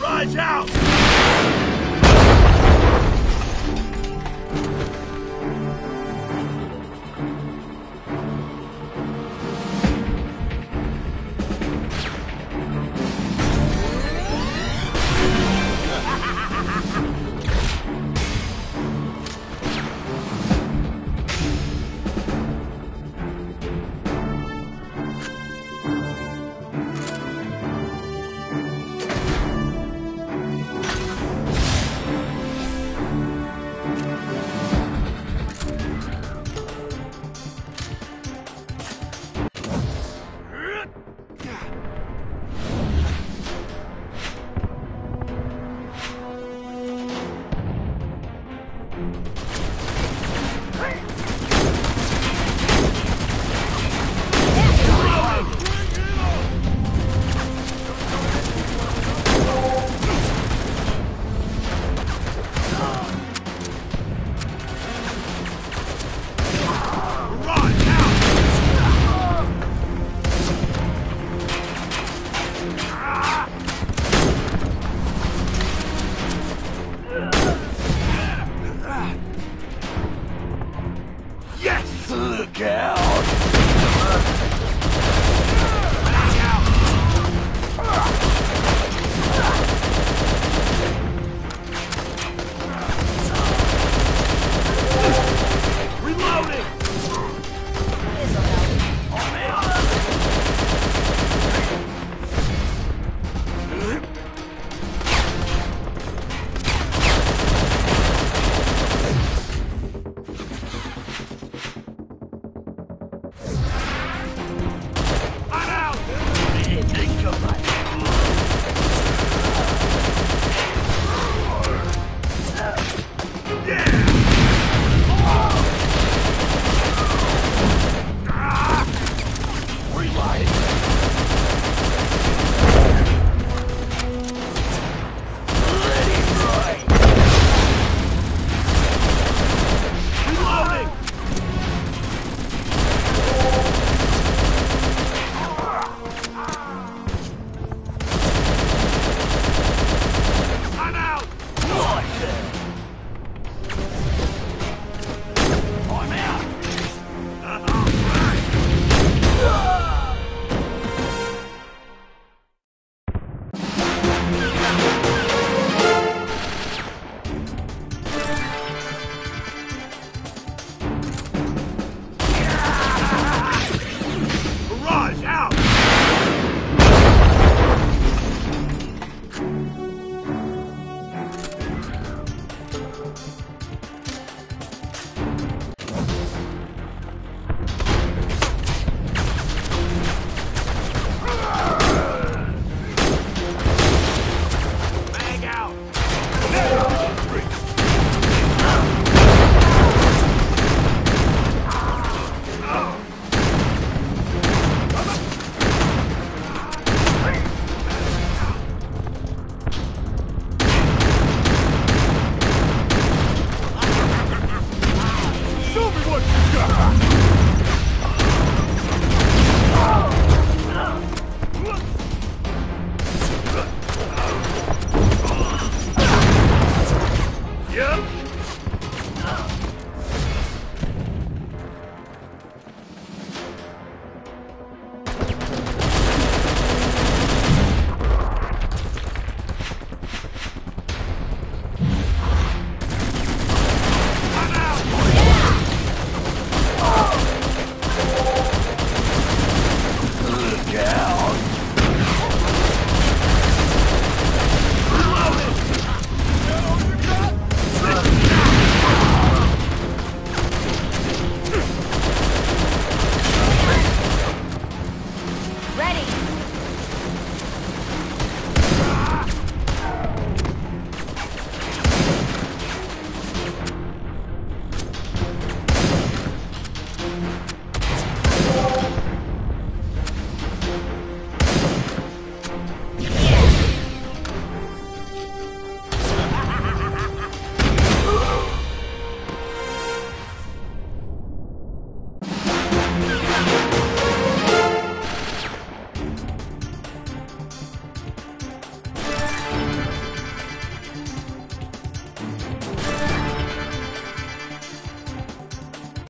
Raj out! Out!